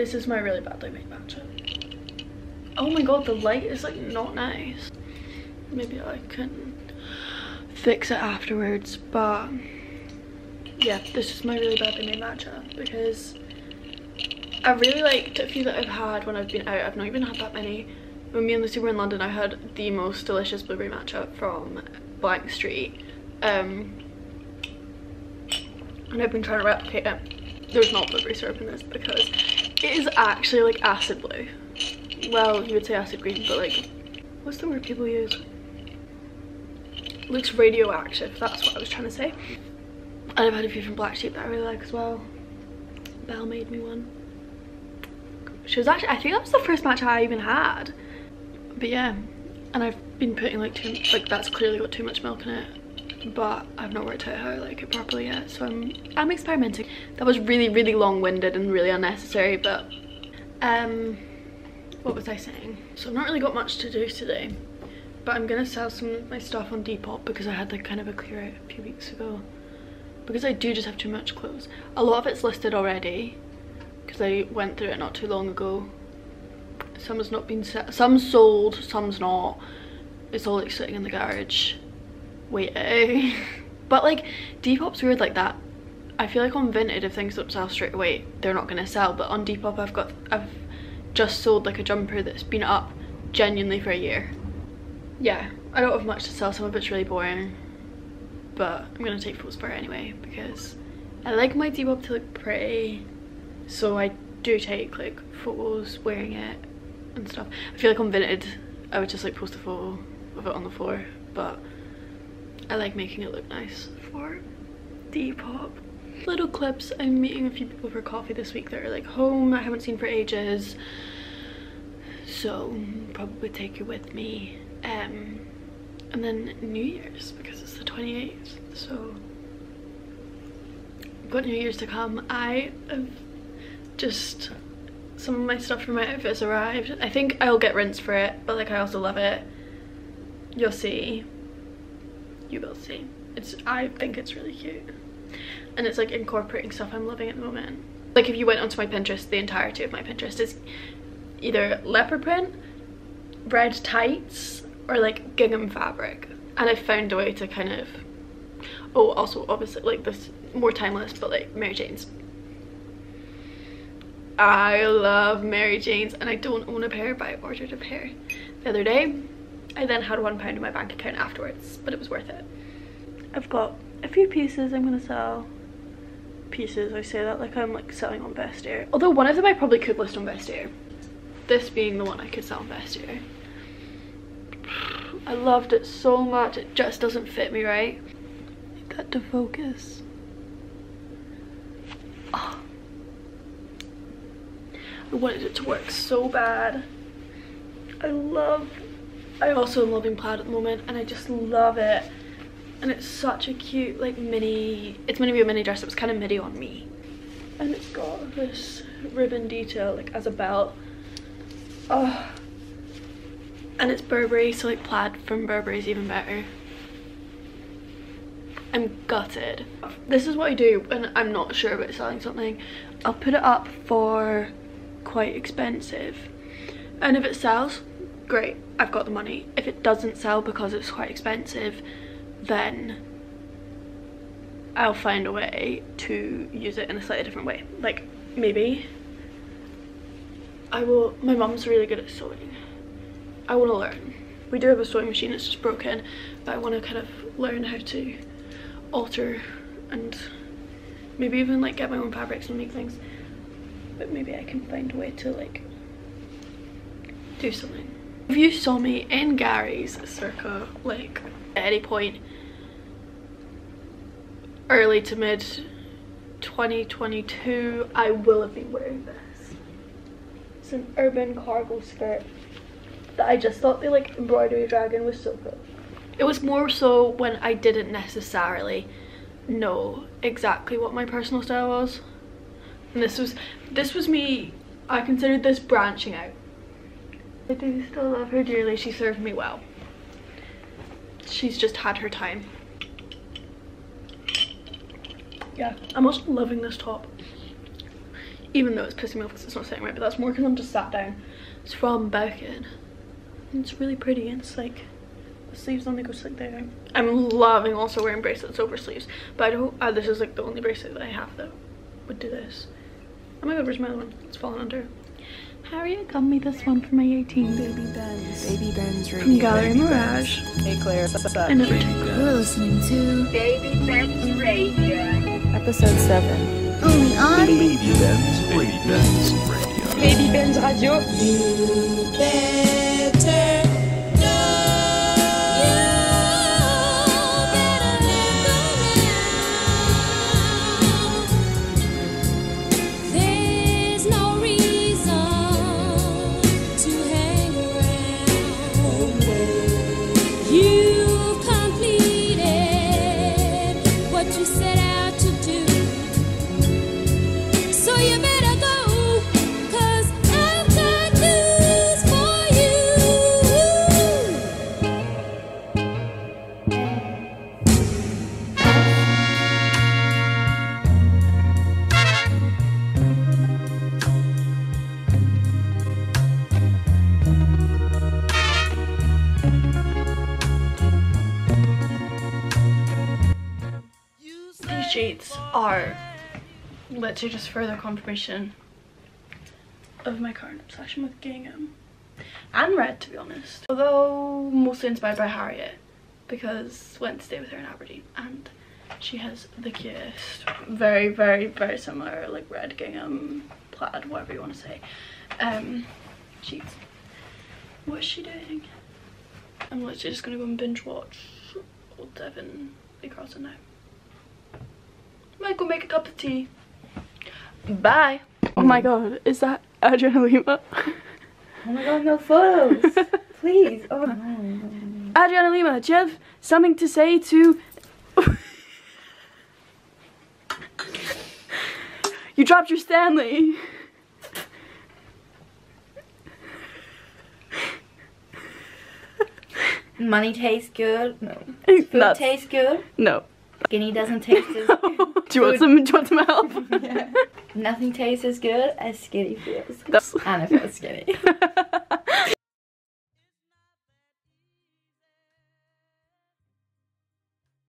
this is my really badly made matcha. Oh my god, the light is like not nice. Maybe I can fix it afterwards, but yeah, this is my really badly made matcha because I really liked a few that I've had when I've been out. I've not even had that many. When me and Lucy were in London, I had the most delicious blueberry matcha from Blank Street. Um, and I've been trying to replicate it. There's not blueberry syrup in this because it is actually like acid blue. Well, you would say acid green, but like, what's the word people use? looks radioactive, that's what I was trying to say. And I've had a few from Black Sheep that I really like as well. Belle made me one. She was actually, I think that was the first match I even had. But yeah, and I've been putting like too, like that's clearly got too much milk in it. But I've not worked out how I like it properly yet, so I'm, I'm experimenting. That was really, really long-winded and really unnecessary, but um, what was I saying? So I've not really got much to do today but I'm gonna sell some of my stuff on Depop because I had like kind of a clear out a few weeks ago because I do just have too much clothes. A lot of it's listed already because I went through it not too long ago. Some has not been set, some sold, some's not. It's all like sitting in the garage waiting. Eh. but like Depop's weird like that. I feel like on Vinted if things don't sell straight away they're not gonna sell but on Depop I've got I've just sold like a jumper that's been up genuinely for a year yeah, I don't have much to sell. Some of it's really boring, but I'm gonna take photos for it anyway because I like my Depop to look pretty. So I do take like photos wearing it and stuff. I feel like on Vinted, I would just like post a photo of it on the floor, but I like making it look nice. For Depop. Little clips, I'm meeting a few people for coffee this week that are like home, I haven't seen for ages. So probably take you with me. Um, and then New Year's because it's the 28th so I've got New Year's to come. I have just some of my stuff from my outfits arrived. I think I'll get rinsed for it but like I also love it. You'll see you will see it's I think it's really cute. And it's like incorporating stuff I'm loving at the moment. Like if you went onto my Pinterest the entirety of my Pinterest is either leopard print red tights or like gingham fabric. And I found a way to kind of oh also obviously like this more timeless but like Mary Jane's. I love Mary Jane's and I don't own a pair but I ordered a pair the other day I then had one pound in my bank account afterwards but it was worth it I've got a few pieces I'm gonna sell pieces I say that like I'm like selling on Vestiaire although one of them I probably could list on Vestiaire this being the one I could sell on Vestiaire I loved it so much. It just doesn't fit me right. Need that to focus. Oh. I wanted it to work so bad. I love, I also loving plaid at the moment and I just love it. And it's such a cute like mini, it's meant to be a mini dress. It was kind of midi on me. And it's got this ribbon detail like as a belt. Oh, and it's Burberry so like plaid from Burberry is even better I'm gutted this is what I do when I'm not sure about selling something I'll put it up for quite expensive and if it sells great I've got the money if it doesn't sell because it's quite expensive then I'll find a way to use it in a slightly different way like maybe I will my mom's really good at sewing I want to learn. We do have a sewing machine, it's just broken, but I want to kind of learn how to alter and maybe even like get my own fabrics and make things. But maybe I can find a way to like do something. If you saw me in Gary's circa like at any point early to mid 2022 I will have been wearing this. It's an urban cargo skirt that I just thought the like embroidery dragon was so cool. It was more so when I didn't necessarily know exactly what my personal style was. And this was this was me I considered this branching out. I do still love her dearly, she served me well. She's just had her time. Yeah, I'm also loving this top. Even though it's pissing me off because it's not sitting right, but that's more because I'm just sat down. It's from Birkin. And it's really pretty it's like the sleeves only go like there. I'm loving also wearing bracelets over sleeves, but I don't. Uh, this is like the only bracelet that I have that would do this. Oh my god, where's my other one? It's falling under. Harriet got me this one for my 18. Baby Ben's. Baby Ben's Radio From Gallery Mirage. Hey Claire, what's up? I never take You're listening to Baby Ben's Radio. Episode 7. Only on Baby Ben's Baby Ben's Radio. Baby Ben's Radio. There's Are literally just further confirmation of my current obsession with gingham. And red to be honest. Although mostly inspired by Harriet because went to stay with her in Aberdeen and she has the cutest very very very similar like red gingham plaid whatever you want to say. Um sheets. What is she doing? I'm literally just gonna go and binge watch old Devon Lee Carlson now might go make a cup of tea. Bye. Oh my god, is that Adriana Lima? Oh my god, no photos! Please. Oh no. Adriana Lima, do you have something to say to... you dropped your Stanley. Money tastes good. No. Food tastes good. no. Skinny doesn't taste as good. do you want some? Do you want some help? Nothing tastes as good as skinny feels. That's- And I feel skinny.